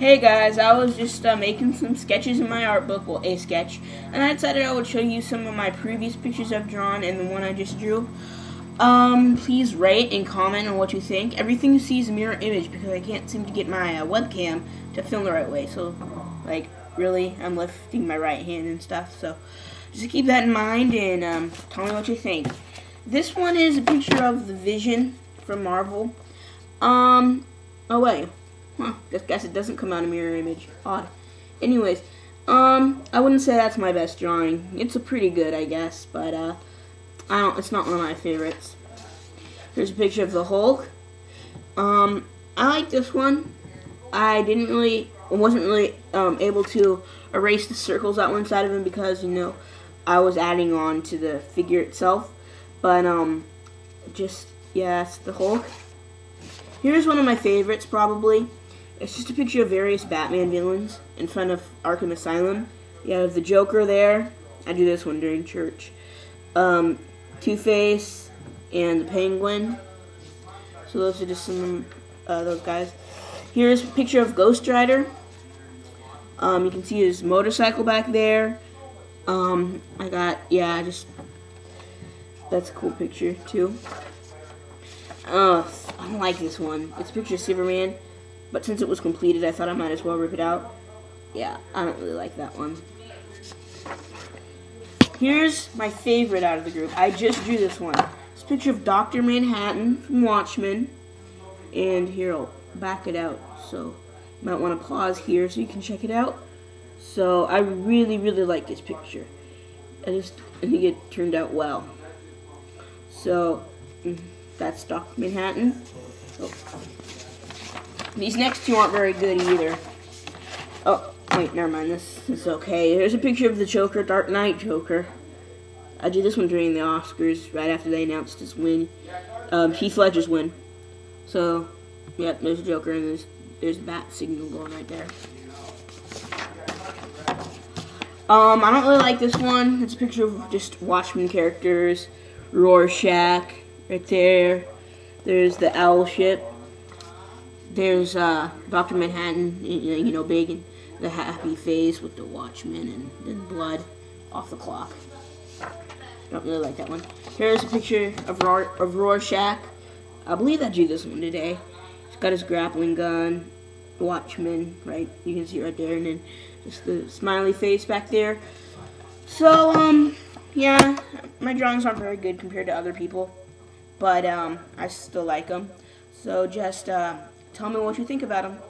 Hey guys, I was just uh, making some sketches in my art book, well, a sketch, and I decided I would show you some of my previous pictures I've drawn and the one I just drew. Um, please rate and comment on what you think. Everything you see is a mirror image because I can't seem to get my uh, webcam to film the right way. So, like, really, I'm lifting my right hand and stuff. So, just keep that in mind and um, tell me what you think. This one is a picture of the Vision from Marvel. Um, oh wait, Huh, guess it doesn't come out a mirror image. Odd. Anyways, um, I wouldn't say that's my best drawing. It's a pretty good, I guess, but, uh, I don't, it's not one of my favorites. Here's a picture of the Hulk. Um, I like this one. I didn't really, wasn't really, um, able to erase the circles out one side of him because, you know, I was adding on to the figure itself. But, um, just, yeah, it's the Hulk. Here's one of my favorites, probably. It's just a picture of various Batman villains in front of Arkham Asylum. You have the Joker there. I do this one during church. Um, Two-Face and the Penguin. So those are just some uh, those guys. Here's a picture of Ghost Rider. Um, you can see his motorcycle back there. Um, I got, yeah, just, that's a cool picture, too. Uh, I don't like this one. It's a picture of Superman. But since it was completed, I thought I might as well rip it out. Yeah, I don't really like that one. Here's my favorite out of the group. I just drew this one. It's a picture of Dr. Manhattan from Watchmen. And here, I'll back it out. So, you might want to pause here so you can check it out. So, I really, really like this picture. I just I think it turned out well. So, mm, that's Dr. Manhattan. Oh. These next two aren't very good either. Oh, wait, never mind. This is okay. Here's a picture of the Joker, Dark Knight Joker. I did this one during the Oscars, right after they announced his win. Um, Heath Ledger's win. So, yep, there's a Joker, and there's, there's a bat signal going right there. Um, I don't really like this one. It's a picture of just Watchmen characters. Rorschach, right there. There's the owl ship there's uh, Dr. Manhattan, you know, big and the happy face with the Watchman and then blood off the clock. Don't really like that one. Here's a picture of, Roar of Rorschach. I believe I drew this one today. He's got his grappling gun, Watchman, right? You can see right there, and then just the smiley face back there. So, um, yeah, my drawings aren't very good compared to other people, but um, I still like them. So just uh, Tell me what you think about them.